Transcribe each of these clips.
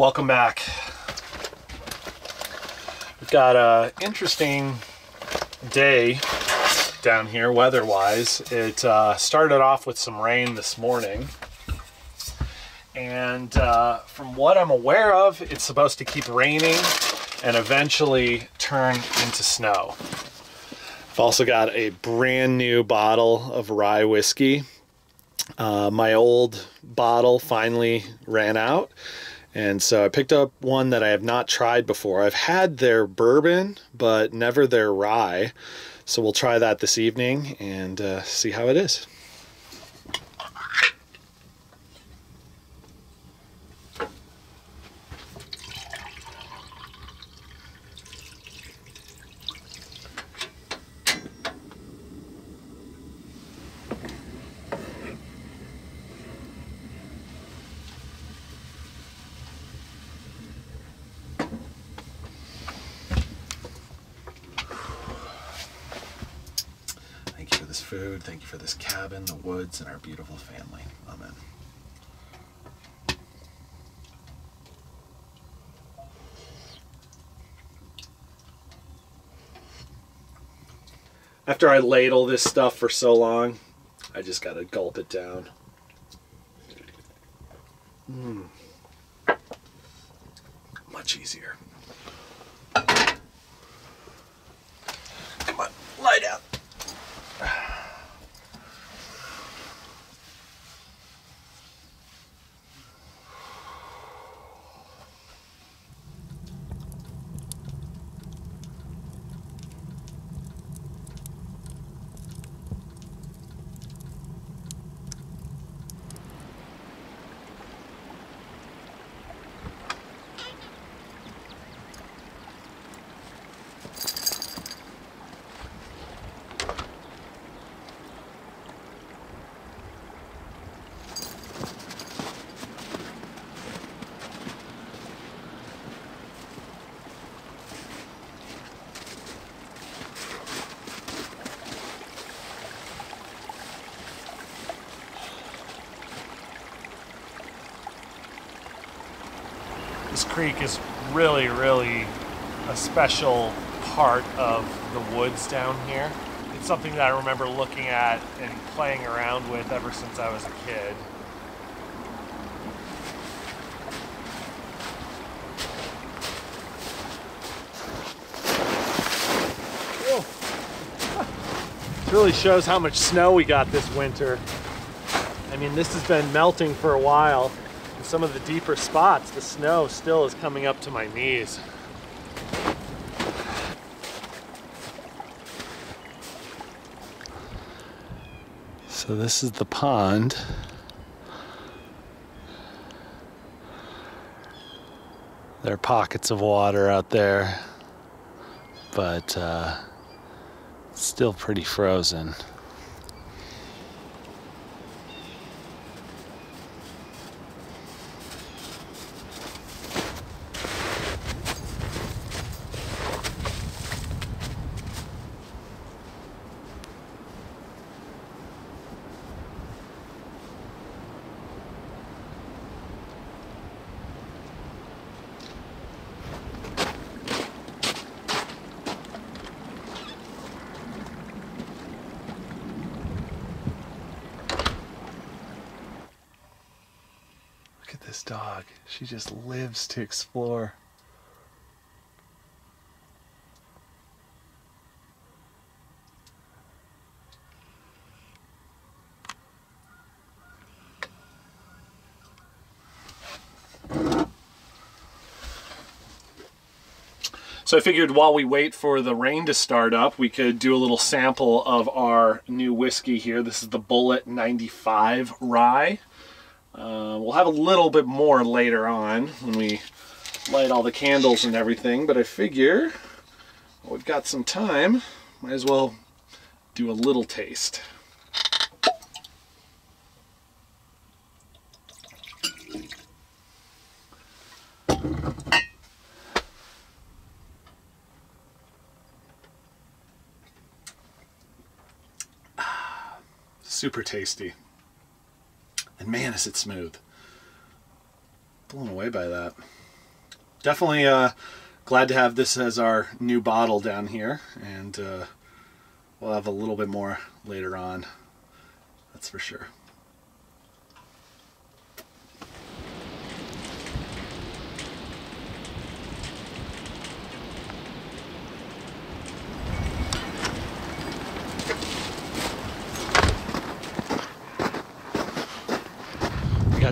welcome back. We've got a interesting day down here weather-wise. It uh, started off with some rain this morning. And uh, from what I'm aware of, it's supposed to keep raining and eventually turn into snow. I've also got a brand new bottle of rye whiskey. Uh, my old bottle finally ran out, and so I picked up one that I have not tried before. I've had their bourbon, but never their rye. So we'll try that this evening and uh, see how it is. Food. Thank you for this cabin, the woods, and our beautiful family. Amen. After I ladle this stuff for so long, I just gotta gulp it down. Mm. Much easier. Come on, lie down. This creek is really, really a special part of the woods down here. It's something that I remember looking at and playing around with ever since I was a kid. This really shows how much snow we got this winter. I mean, this has been melting for a while. Some of the deeper spots, the snow still is coming up to my knees. So this is the pond. There are pockets of water out there, but uh, still pretty frozen. Look at this dog. She just lives to explore. So I figured while we wait for the rain to start up, we could do a little sample of our new whiskey here. This is the Bulleit 95 Rye. Uh, we'll have a little bit more later on when we light all the candles and everything, but I figure well, we've got some time. Might as well do a little taste. Super tasty. And man, is it smooth. Blown away by that. definitely uh, glad to have this as our new bottle down here. And uh, we'll have a little bit more later on. That's for sure.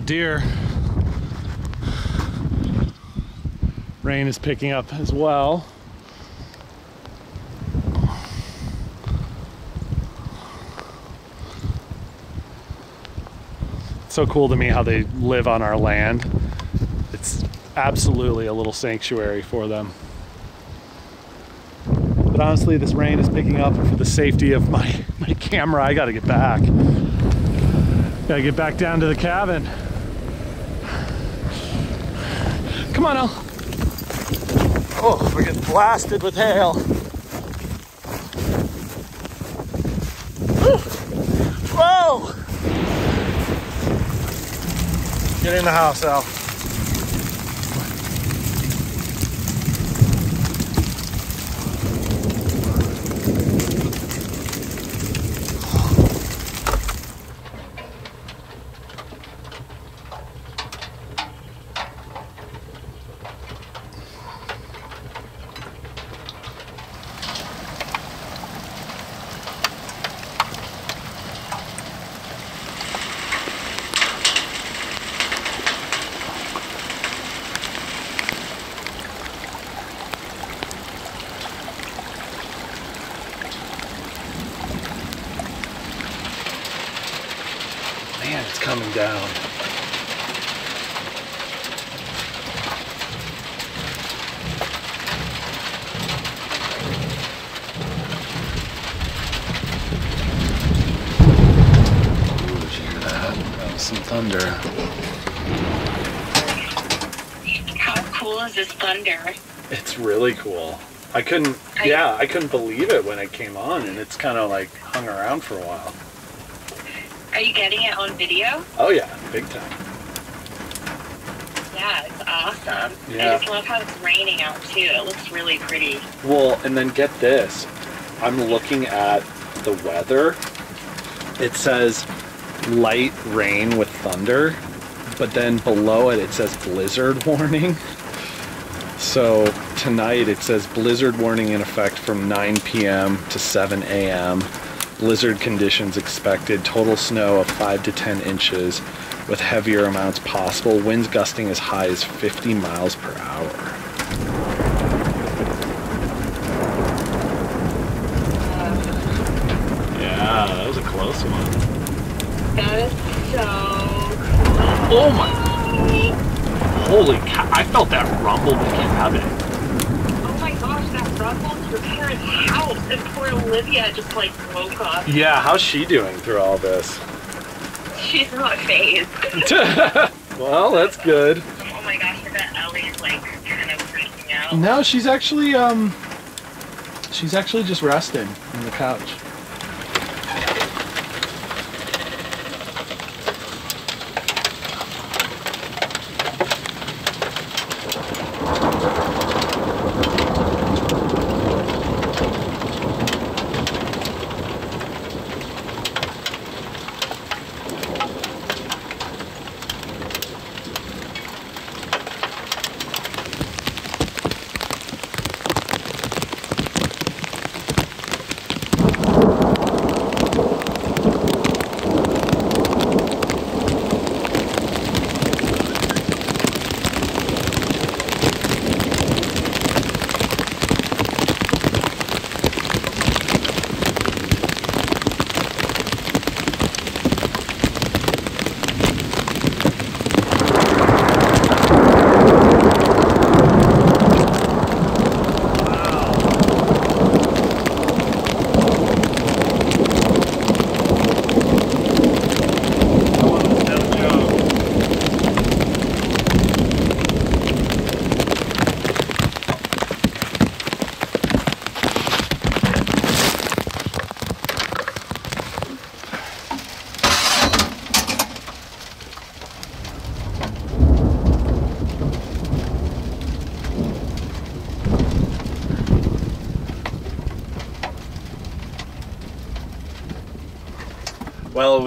Deer. Rain is picking up as well. It's so cool to me how they live on our land. It's absolutely a little sanctuary for them. But honestly, this rain is picking up for the safety of my, my camera. I gotta get back. Gotta get back down to the cabin. Come on, El. Oh, we're getting blasted with hail. Whoa! Get in the house, Al. Some thunder. How cool is this thunder? It's really cool. I couldn't, I- yeah, I couldn't believe it when it came on, and it's kind of like hung around for a while. Are you getting it on video? Oh yeah, big time. Yeah, it's awesome. Yeah. I just love how it's raining out too. It looks really pretty. Well, and then get this. I'm looking at the weather. It says light rain with thunder, but then below it it says blizzard warning. So tonight it says blizzard warning in effect from 9 p.m. to 7 a.m. Blizzard conditions expected, total snow of 5 to 10 inches with heavier amounts possible, winds gusting as high as 50 miles per hour. Yeah, that was a close one. That is so Oh my! Holy cow! I felt that rumble in the cabin. Oh my gosh, that rumbled your parents' house and poor Olivia just like woke up. Yeah, how's she doing through all this? She's not fazed. well, that's good. oh my gosh, I bet Ellie's like kind of freaking out. No, she's actually um, she's actually just resting on the couch.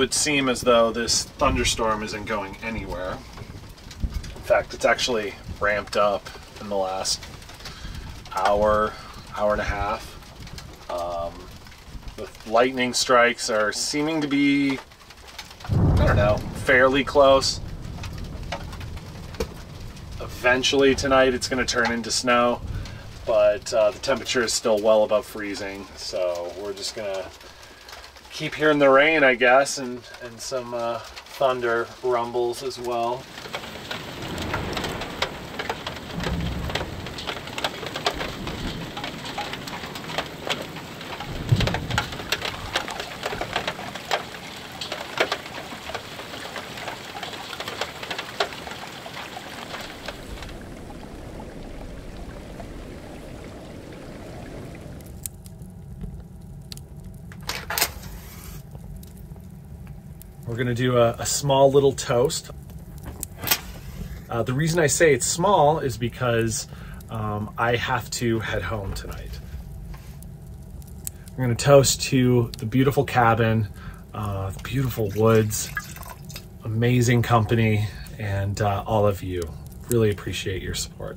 Would seem as though this thunderstorm isn't going anywhere. In fact, it's actually ramped up in the last hour, hour and a half. Um, the lightning strikes are seeming to be, I don't know, fairly close. Eventually tonight it's going to turn into snow, but uh, the temperature is still well above freezing, so we're just going to keep hearing the rain, I guess, and, and some uh, thunder rumbles as well. We're gonna do a, a small little toast. Uh, the reason I say it's small is because um, I have to head home tonight. We're gonna toast to the beautiful cabin, uh, the beautiful woods, amazing company, and uh, all of you. Really appreciate your support.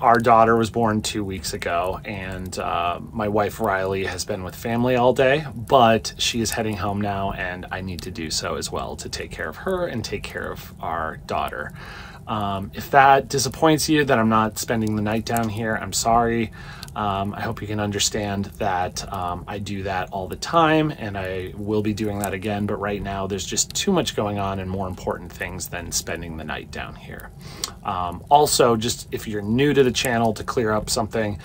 Our daughter was born two weeks ago, and uh, my wife Riley has been with family all day, but she is heading home now, and I need to do so as well to take care of her and take care of our daughter. Um, if that disappoints you that I'm not spending the night down here, I'm sorry. Um, I hope you can understand that um, I do that all the time and I will be doing that again. But right now, there's just too much going on and more important things than spending the night down here. Um, also, just if you're new to the channel, to clear up something,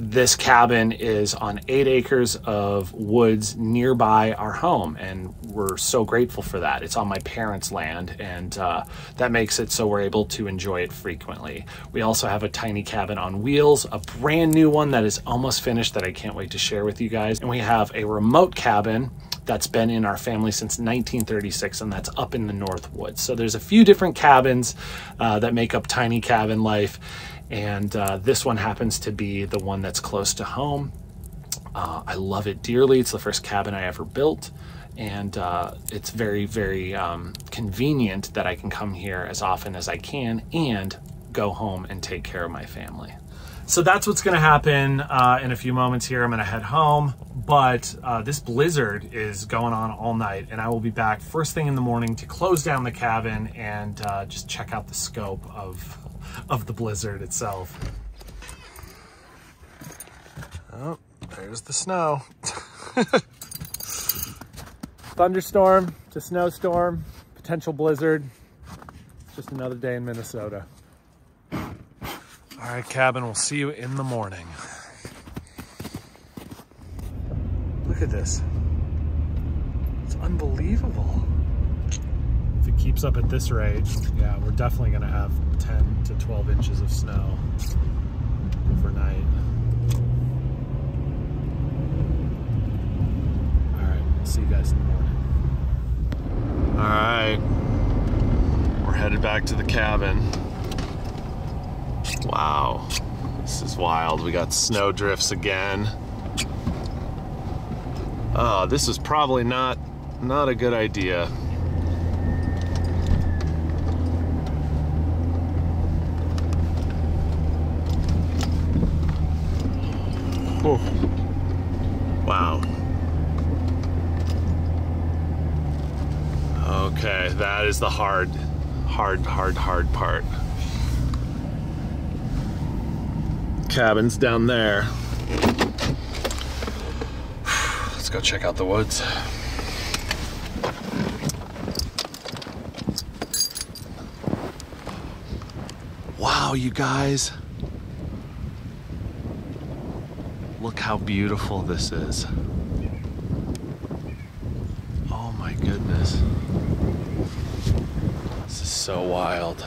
this cabin is on eight acres of woods nearby our home, and we're so grateful for that. It's on my parents' land, and uh, that makes it so we're able to enjoy it frequently. We also have a tiny cabin on wheels, a brand new one that is almost finished that I can't wait to share with you guys. And we have a remote cabin that's been in our family since 1936, and that's up in the North Woods. So there's a few different cabins uh, that make up tiny cabin life and uh, this one happens to be the one that's close to home. Uh, I love it dearly. It's the first cabin I ever built, and uh, it's very, very um, convenient that I can come here as often as I can and go home and take care of my family. So that's what's going to happen uh, in a few moments here. I'm going to head home, but uh, this blizzard is going on all night, and I will be back first thing in the morning to close down the cabin and uh, just check out the scope of of the blizzard itself. Oh, there's the snow. Thunderstorm to snowstorm, potential blizzard. Just another day in Minnesota. All right, cabin, we'll see you in the morning. Look at this. It's unbelievable. Keeps up at this rate, yeah, we're definitely gonna have 10 to 12 inches of snow overnight. All right, see you guys in the morning. All right, we're headed back to the cabin. Wow, this is wild. We got snow drifts again. Oh, this is probably not not a good idea. Oh. Wow. Okay, that is the hard, hard, hard, hard part. Cabins down there. Let's go check out the woods. Wow, you guys. Look how beautiful this is. Oh my goodness. This is so wild.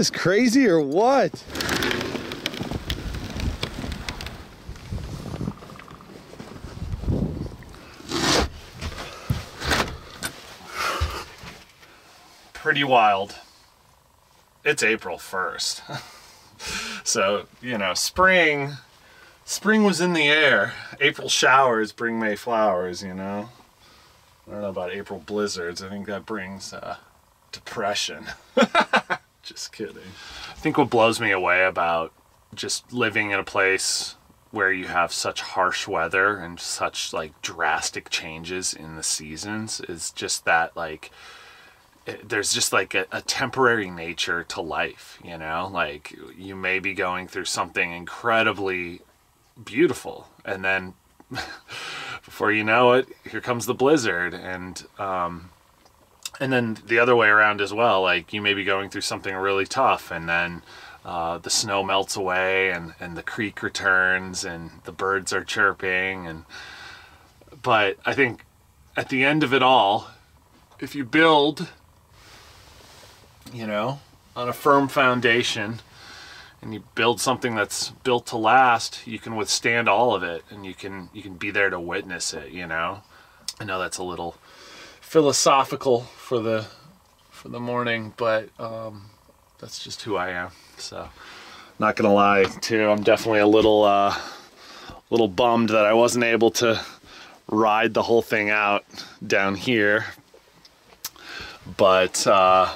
This crazy or what? Pretty wild. It's April 1st. so, you know, spring spring was in the air. April showers bring May flowers, you know. I don't know about April blizzards. I think that brings uh, depression. just kidding. I think what blows me away about just living in a place where you have such harsh weather and such like drastic changes in the seasons is just that like it, there's just like a, a temporary nature to life you know like you may be going through something incredibly beautiful and then before you know it here comes the blizzard and um and then the other way around as well like you may be going through something really tough and then uh, the snow melts away and, and the creek returns and the birds are chirping and but i think at the end of it all if you build you know on a firm foundation and you build something that's built to last you can withstand all of it and you can you can be there to witness it you know? I know that's a little philosophical for the for the morning but um that's just who i am so not gonna lie too i'm definitely a little uh little bummed that i wasn't able to ride the whole thing out down here but uh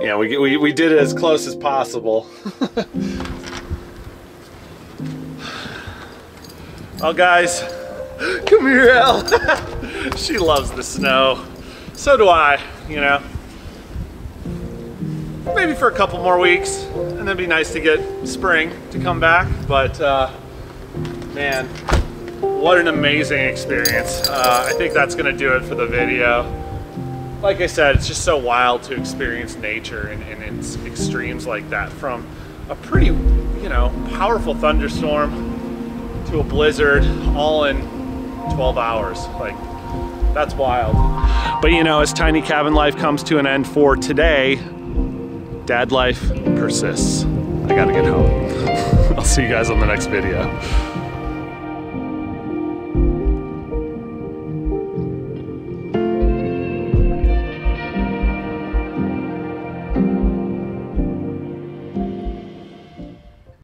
yeah, we, we, we did it as close as possible. oh, guys, come here, Elle. she loves the snow. So do I, you know. Maybe for a couple more weeks, and then it'd be nice to get spring to come back. But, uh, man, what an amazing experience. Uh, I think that's gonna do it for the video like I said, it's just so wild to experience nature and, and its extremes like that from a pretty, you know, powerful thunderstorm to a blizzard all in 12 hours. Like, that's wild. But you know, as Tiny Cabin Life comes to an end for today, dad life persists. I gotta get home. I'll see you guys on the next video.